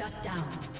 Shut down.